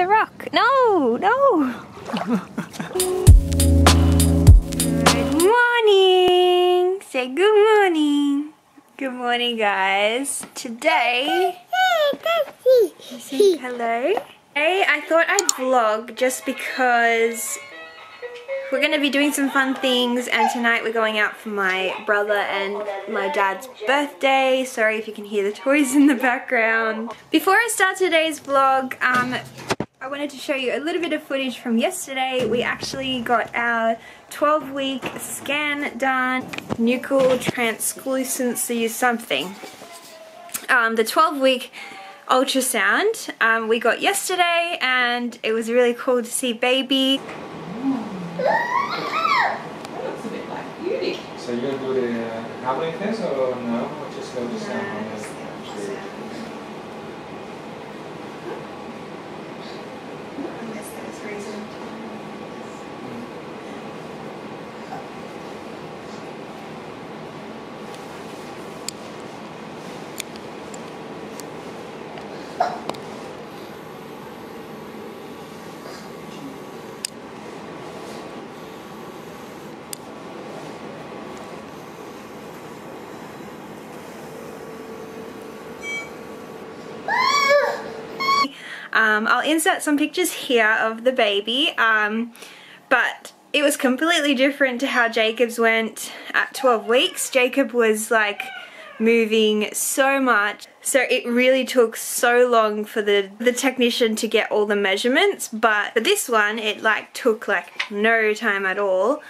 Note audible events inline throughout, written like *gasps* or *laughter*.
a rock. No, no. good *laughs* morning. Say good morning. Good morning, guys. Today, say hello. Today, I thought I'd vlog just because we're going to be doing some fun things and tonight we're going out for my brother and my dad's birthday. Sorry if you can hear the toys in the background. Before I start today's vlog, um, I wanted to show you a little bit of footage from yesterday. We actually got our 12 week scan done, nuchal translucency something. Um, the 12 week ultrasound um, we got yesterday and it was really cool to see baby. Looks a bit like beauty. So you're gonna do the uh, Hamlet test or no? Just go to Sam? Um, I'll insert some pictures here of the baby, um, but it was completely different to how Jacob's went at 12 weeks. Jacob was like moving so much. So it really took so long for the, the technician to get all the measurements, but for this one, it like took like no time at all.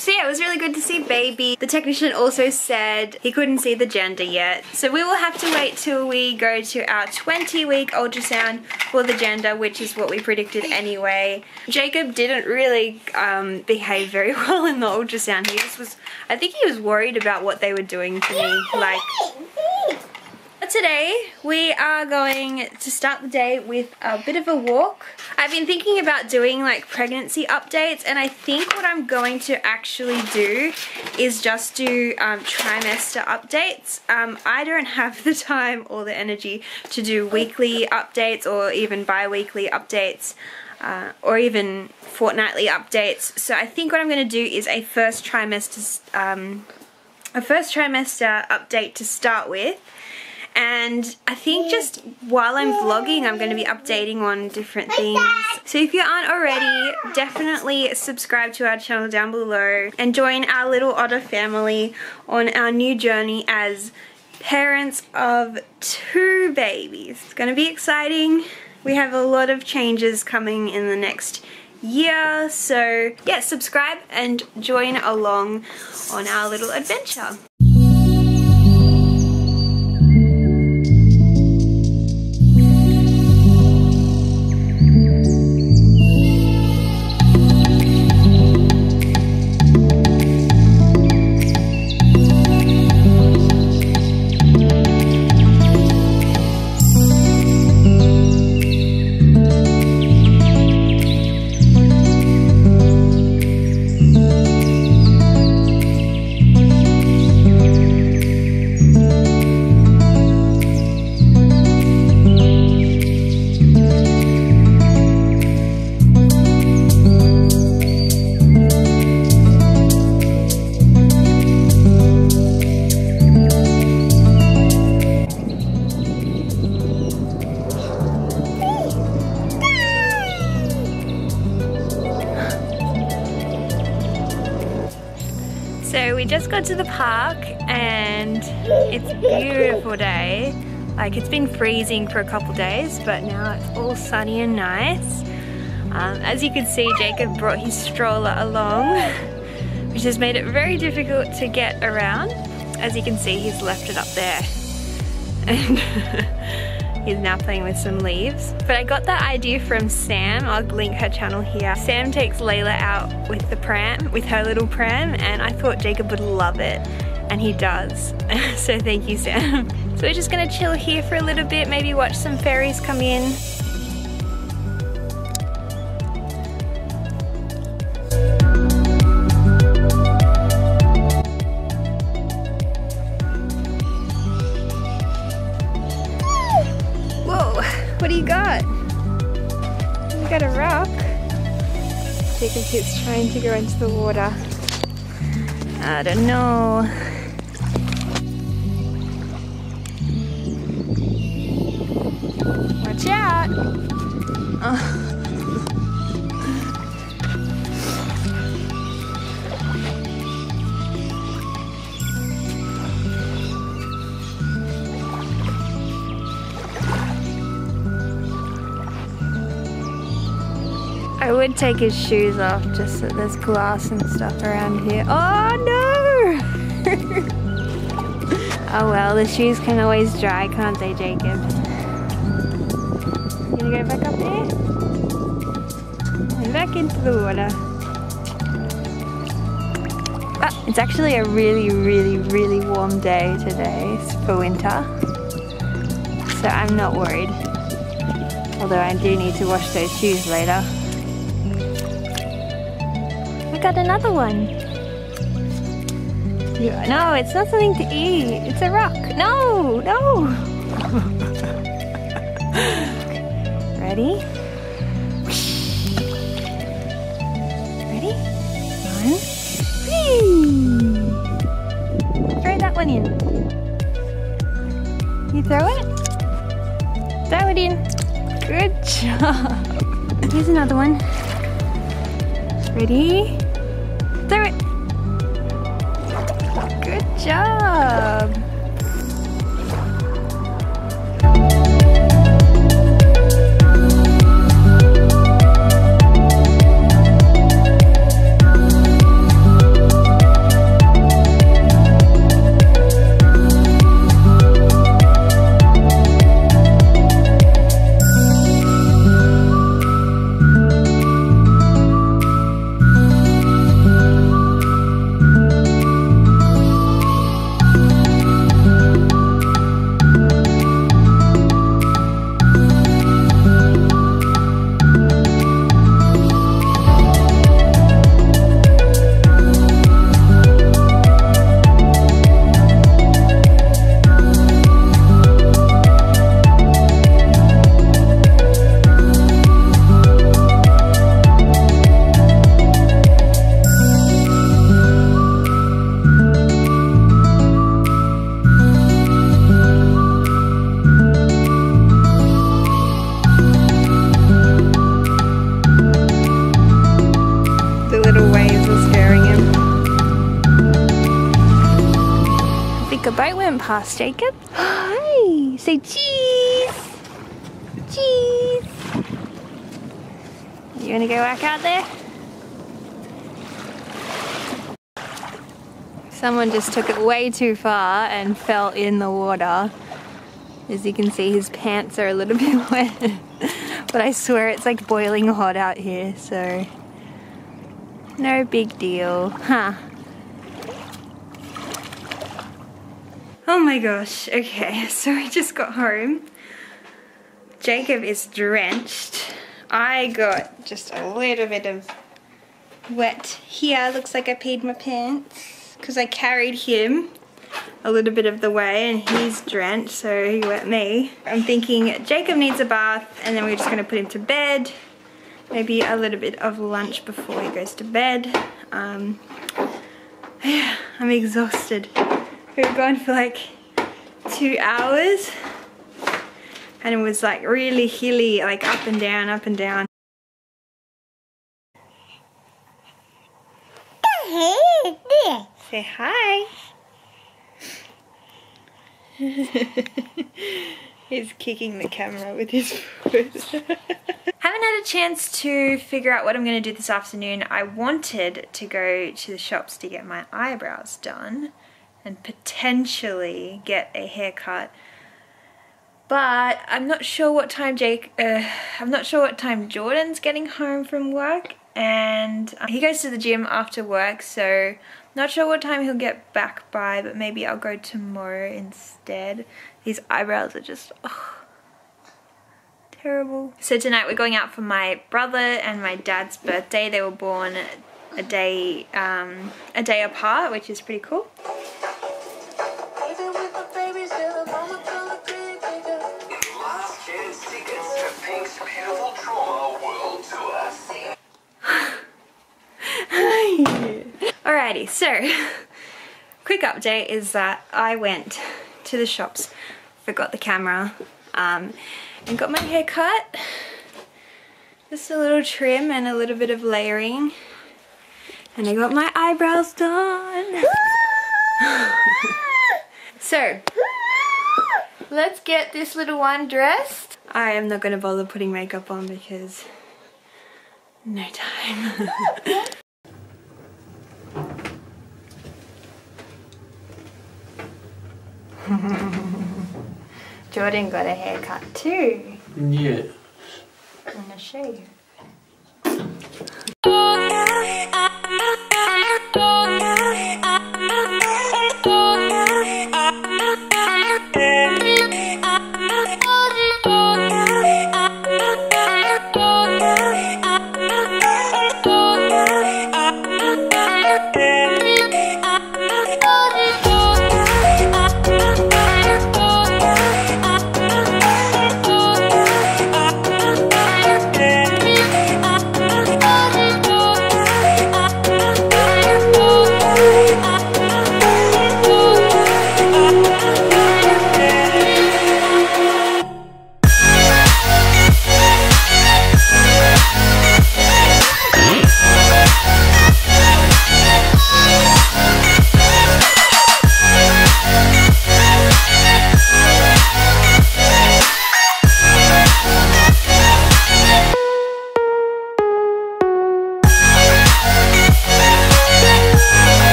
So yeah, it was really good to see baby. The technician also said he couldn't see the gender yet. So we will have to wait till we go to our 20 week ultrasound for the gender, which is what we predicted anyway. Jacob didn't really um, behave very *laughs* well in the ultrasound. He just was, I think he was worried about what they were doing to me. Like, today we are going to start the day with a bit of a walk. I've been thinking about doing like pregnancy updates and I think what I'm going to actually do is just do um, trimester updates. Um, I don't have the time or the energy to do weekly updates or even bi-weekly updates. Uh, or even fortnightly updates. So I think what I'm going to do is a first trimester, um, a first trimester update to start with and I think just while I'm vlogging I'm going to be updating on different things. So if you aren't already, definitely subscribe to our channel down below and join our little otter family on our new journey as parents of two babies. It's going to be exciting. We have a lot of changes coming in the next year so yeah subscribe and join along on our little adventure So we just got to the park and it's a beautiful day. Like it's been freezing for a couple days but now it's all sunny and nice. Um, as you can see Jacob brought his stroller along *laughs* which has made it very difficult to get around. As you can see he's left it up there *laughs* and He's now playing with some leaves. But I got that idea from Sam. I'll link her channel here. Sam takes Layla out with the pram, with her little pram, and I thought Jacob would love it. And he does. *laughs* so thank you, Sam. *laughs* So we're just gonna chill here for a little bit, maybe watch some fairies come in. Jacob keeps trying to go into the water. I don't know. Watch out! Oh. Would take his shoes off just that there's glass and stuff around here. Oh no! *laughs* oh well, the shoes can always dry, can't they, Jacob? You go back up there? And back into the water. Ah, it's actually a really, really, really warm day today for winter. So I'm not worried. Although I do need to wash those shoes later got another one. no, it's not something to eat. It's a rock. No, no. *laughs* Ready? Ready? One. Whee! Throw that one in. You throw it? Throw it in. Good *laughs* job. Here's another one. Ready? Throw it. Good job. Past Jacob. *gasps* Hi! Say cheese! Cheese! You gonna go back out there? Someone just took it way too far and fell in the water. As you can see, his pants are a little *laughs* bit wet. but I swear it's like boiling hot out here, so no big deal. Huh. Oh my gosh, okay, *laughs* so we just got home. Jacob is drenched. I got just a little bit of wet here. Looks like I peed my pants because I carried him a little bit of the way and he's drenched, so he wet me. I'm thinking Jacob needs a bath and then we're just gonna put him to bed. Maybe a little bit of lunch before he goes to bed. Um, yeah, *sighs* I'm exhausted. We were gone for like two hours and it was like really hilly, like up and down, up and down. Say hi. *laughs* He's kicking the camera with his foot. *laughs* Haven't had a chance to figure out what I'm going to do this afternoon. I wanted to go to the shops to get my eyebrows done and potentially get a haircut. But I'm not sure what time Jake, uh, I'm not sure what time Jordan's getting home from work and he goes to the gym after work so not sure what time he'll get back by but maybe I'll go tomorrow instead. These eyebrows are just, oh, terrible. So tonight we're going out for my brother and my dad's birthday. They were born a day, um, a day apart which is pretty cool. Alrighty, so *laughs* quick update is that I went to the shops, forgot the camera, um, and got my hair cut. Just a little trim and a little bit of layering. And I got my eyebrows done. *laughs* so, let's get this little one dressed. I am not going to bother putting makeup on because no time. *laughs* Jordan got a haircut too. Yeah. Gonna show you.